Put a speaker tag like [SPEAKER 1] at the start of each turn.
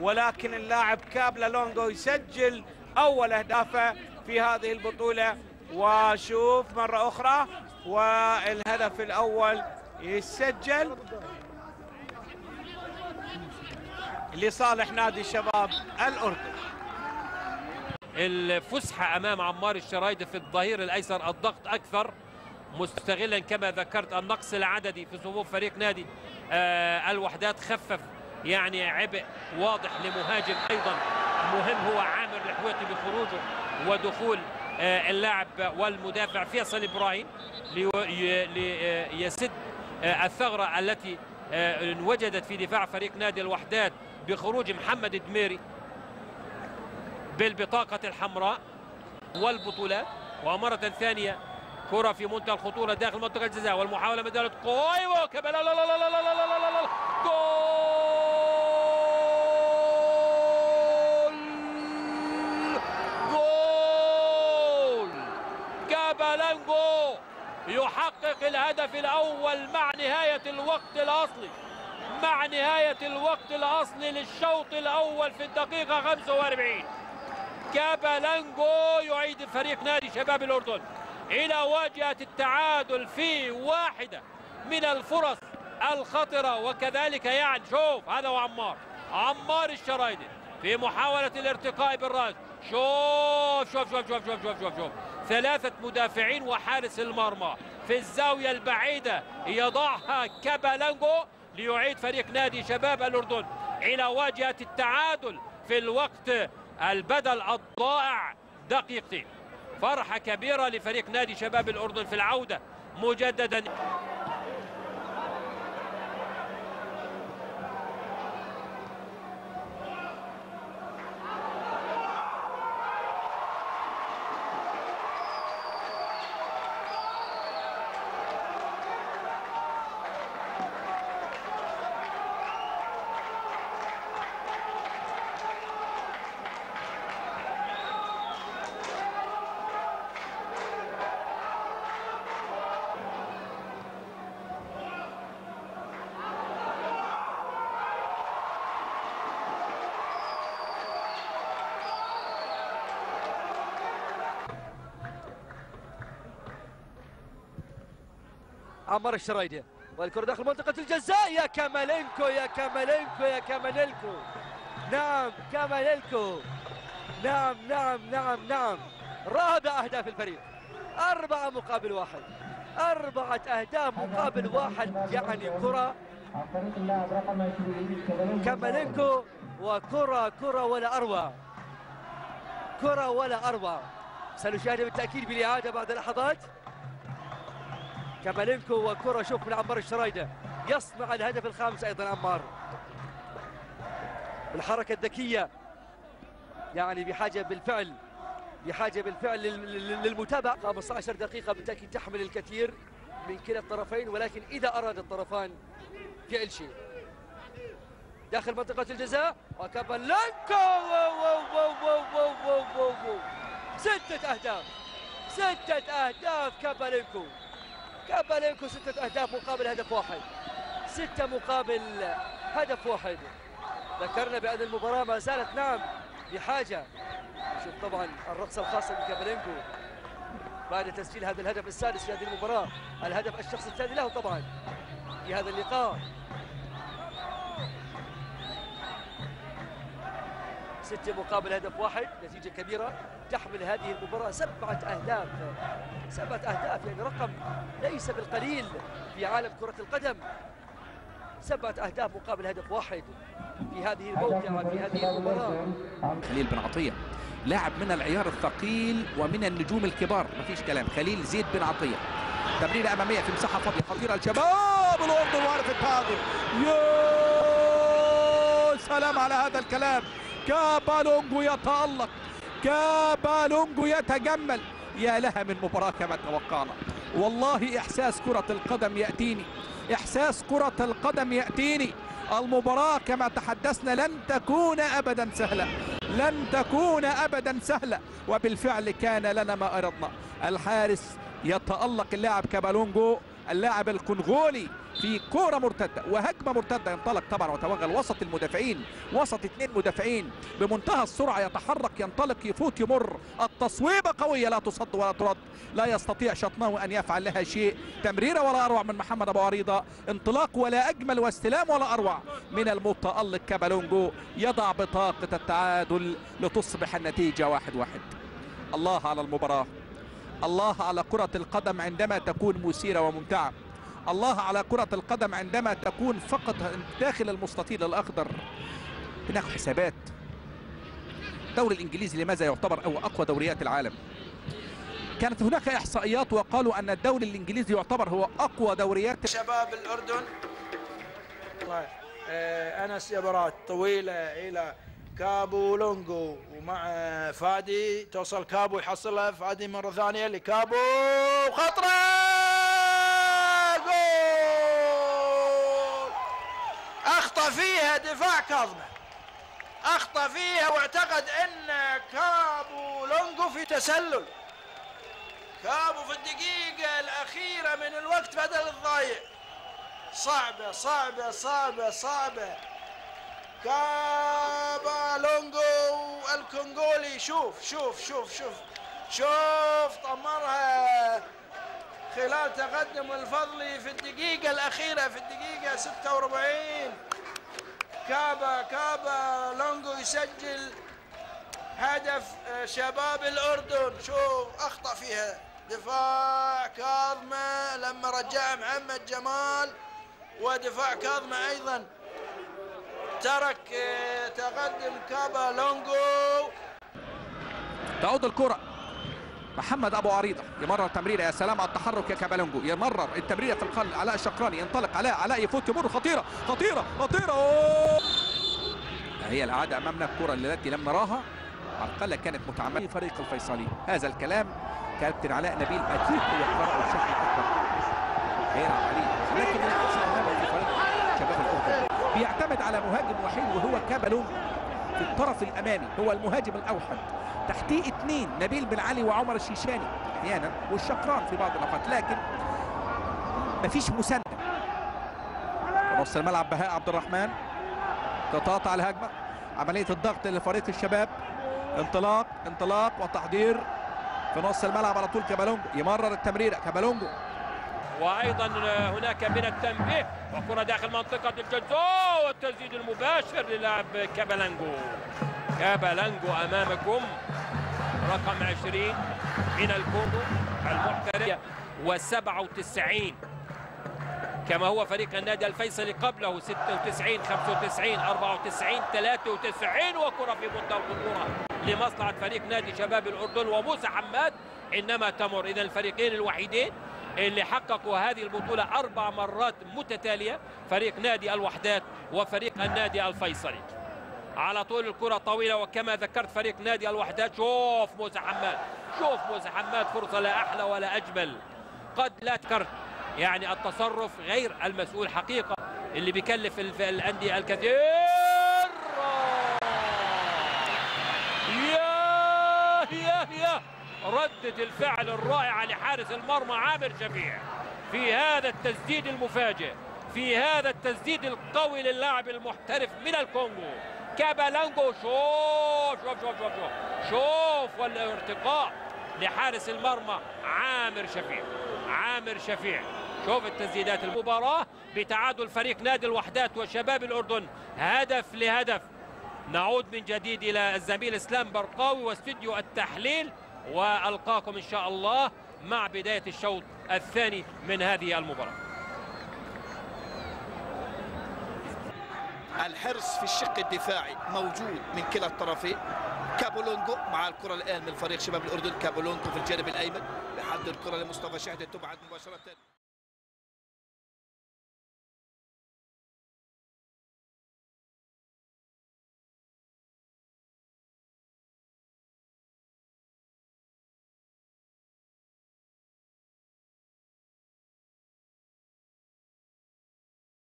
[SPEAKER 1] ولكن اللاعب كابلا لونغو يسجل أول أهدافه في هذه البطولة. وشوف مرة أخرى والهدف الأول يسجل لصالح نادي الشباب الأردن.
[SPEAKER 2] الفسحة أمام عمار الشرايدي في الظهير الأيسر الضغط أكثر مستغلا كما ذكرت النقص العددي في صفوف فريق نادي. آه الوحدات خفف يعني عبء واضح لمهاجم أيضا مهم هو عامر الحويطي بخروجه ودخول آه اللاعب والمدافع فيصل إبراهيم ليسد آه الثغرة التي آه وجدت في دفاع فريق نادي الوحدات بخروج محمد الدميري بالبطاقة الحمراء والبطولات ومرة ثانية كرة في منتهى الخطورة داخل منطقة الجزاء والمحاولة من قوي وكبل لا لا لا لا لا لا لا لا لا لا جول جول كابالانجو يحقق الهدف الأول مع نهاية الوقت الأصلي مع نهاية الوقت الأصلي للشوط الأول في الدقيقة 45 كابالانجو يعيد فريق نادي شباب الأردن إلى واجهة التعادل في واحدة من الفرص الخطرة وكذلك يعني شوف هذا وعمار عمار الشرايدي في محاولة الارتقاء بالرأس شوف شوف شوف شوف شوف شوف شوف, شوف. ثلاثة مدافعين وحارس المرمى. في الزاوية البعيدة يضعها كابالانجو ليعيد فريق نادي شباب الأردن إلى واجهة التعادل في الوقت البدل الضائع دقيقتين. فرحة كبيرة لفريق نادي شباب الأردن في العودة مجددا.
[SPEAKER 3] عمار الشرايدي والكرة داخل منطقة الجزاء. يا كامالينكو يا كامالينكو يا كامالينكو. نعم كامالينكو. نعم نعم نعم نعم. رابع أهداف الفريق. أربعة مقابل واحد. أربعة أهداف مقابل واحد يعني كرة. كامالينكو وكرة كرة ولا أروع. كرة ولا أروع. سنشاهد بالتأكيد بالإعادة بعد لحظات. كامالينكو وكرة شوف من عمار الشرايدة. يصنع الهدف الخامس أيضا عمار. الحركة الذكية. يعني بحاجة بالفعل بحاجة بالفعل للمتابعة. 15 دقيقة بالتأكيد تحمل الكثير من كلا الطرفين ولكن إذا أراد الطرفان فعل شيء. داخل منطقة الجزاء. وكابالينكو ستة أهداف. ستة أهداف كابالينكو كابالينكو ستة أهداف مقابل هدف واحد. ستة مقابل هدف واحد. ذكرنا بأن المباراة ما زالت نعم بحاجة. شوف طبعا الرقصة الخاصة بكابالينكو. بعد تسجيل هذا الهدف السادس في هذه المباراة الهدف الشخصي الثاني له طبعا في هذا اللقاء. ستة مقابل هدف واحد نتيجة كبيرة. تحمل هذه المباراة سبعة أهداف. سبعة أهداف يعني رقم ليس بالقليل في عالم كرة القدم. سبعة أهداف مقابل هدف واحد في هذه الموقعة في هذه المباراة.
[SPEAKER 4] خليل بن عطية لاعب من العيار الثقيل ومن النجوم الكبار. ما فيش كلام. خليل زيد بن عطية. تمريرة أمامية في مساحة فاضية. خطيرة الشباب. الأردن وارث التعادل يا سلام على هذا الكلام. كابالونجو يتألق. كابالونجو يتجمل. يا لها من مباراة كما توقعنا. والله إحساس كرة القدم يأتيني. إحساس كرة القدم يأتيني. المباراة كما تحدثنا لن تكون أبدا سهلة. لن تكون أبدا سهلة. وبالفعل كان لنا ما أردنا. الحارس يتألق. اللاعب كابالونجو اللاعب الكونغولي في كرة مرتدة وهجمة مرتدة. ينطلق طبعا وتوغل وسط المدافعين وسط اثنين مدافعين. بمنتهى السرعة يتحرك ينطلق يفوت يمر. التصويبة قوية لا تصد ولا ترد. لا يستطيع شطناوي أن يفعل لها شيء. تمريرة ولا أروع من محمد أبو عريضة. انطلاق ولا أجمل واستلام ولا أروع. من المتألق كابالونجو يضع بطاقة التعادل لتصبح النتيجة واحد واحد. الله على المباراة. الله على كرة القدم عندما تكون مثيرة وممتعة. الله على كرة القدم عندما تكون فقط داخل المستطيل الأخضر. هناك حسابات. الدوري الإنجليزي لماذا يعتبر أو أقوى دوريات العالم؟ كانت هناك إحصائيات وقالوا أن الدوري الإنجليزي يعتبر هو أقوى دوريات
[SPEAKER 5] شباب الأردن. طيب آه، أنس يبرات طويلة إلى كابو لونجو ومع فادي توصل كابو يحصلها فادي مرة ثانية لكابو خطرة! جول! أخطأ فيها دفاع كاظمة. أخطأ فيها واعتقد أن كابو لونجو في تسلل. كابو في الدقيقة الأخيرة من الوقت بدل الضايع. صعبة صعبة صعبة صعبة. كابالونجو الكونغولي. شوف شوف شوف شوف. شوف طمرها. خلال تقدم الفضلي في الدقيقة الأخيرة في الدقيقة 46 كابا كابا لونجو يسجل هدف آه، شباب الأردن. شوف أخطأ فيها. دفاع كاظمة لما رجع محمد جمال. ودفاع كاظمة أيضا. ترك آه، تقدم كابا لونجو
[SPEAKER 4] تعود الكرة. محمد أبو عريضة يمرر تمريره يا سلام على التحرك يا كابالونجو. يمرر التمريره في القلب علاء الشقراني ينطلق علاء علاء يفوت يمر خطيرة خطيرة خطيرة. أوه. هي العادة امامنا الكرة التي لم نراها. عرقله كانت متعمدة فريق الفيصلي. هذا الكلام كابتن علاء نبيل أكيد يقرأه بشكل أكبر. هيلعب عليه لكن الحسن امامه في فريق شباب الاردن بيعتمد على مهاجم وحيد وهو كابالونجو في الطرف الأمامي هو المهاجم الأوحد. تحتيه اثنين نبيل بن علي وعمر الشيشاني أحيانا والشقران في بعض الأوقات. لكن مفيش مساندة. في نص الملعب بهاء عبد الرحمن. تتقاطع الهجمة. عملية الضغط لفريق الشباب. انطلاق انطلاق وتحضير في نص الملعب على طول كابالونجو. يمرر التمريره كابالونجو
[SPEAKER 2] وأيضا هناك من التنبيه وكرة داخل منطقة الجزاء والتسديد المباشر للاعب كابالانجو. كابالانجو أمامكم رقم 20 من الكونغو المحترف و97 كما هو فريق النادي الفيصلي قبله 96 95 94 93 وكرة في منتهى الخطورة لمصلحة فريق نادي شباب الأردن. وموسى حماد إنما تمر. اذا الفريقين الوحيدين اللي حققوا هذه البطولة أربع مرات متتالية فريق نادي الوحدات وفريق النادي الفيصلي. على طول الكرة طويلة وكما ذكرت فريق نادي الوحدات. شوف موسى حماد شوف موسى حماد فرصة لا أحلى ولا أجمل. قد لا تكرت يعني التصرف غير المسؤول حقيقة اللي بيكلف الأندية الكثير. يا يا يا ردة الفعل الرائعة لحارس المرمى عامر شفيع في هذا التسديد المفاجئ في هذا التسديد القوي للاعب المحترف من الكونغو كابالانجو شوف شوف شوف شوف شوف. شوف والارتقاء لحارس المرمى عامر شفيع. عامر شفيع. شوف التسديدات المباراة بتعادل فريق نادي الوحدات وشباب الأردن. هدف لهدف. نعود من جديد إلى الزميل إسلام برقاوي واستديو التحليل. وألقاكم إن شاء الله مع بداية الشوط الثاني من هذه المباراة.
[SPEAKER 6] الحرص في الشق الدفاعي موجود من كلا الطرفين كابولونجو مع الكرة الآن من فريق شباب الأردن كابولونجو في الجانب الأيمن. لحد الكرة لمصطفى شهد تبعد مباشرة.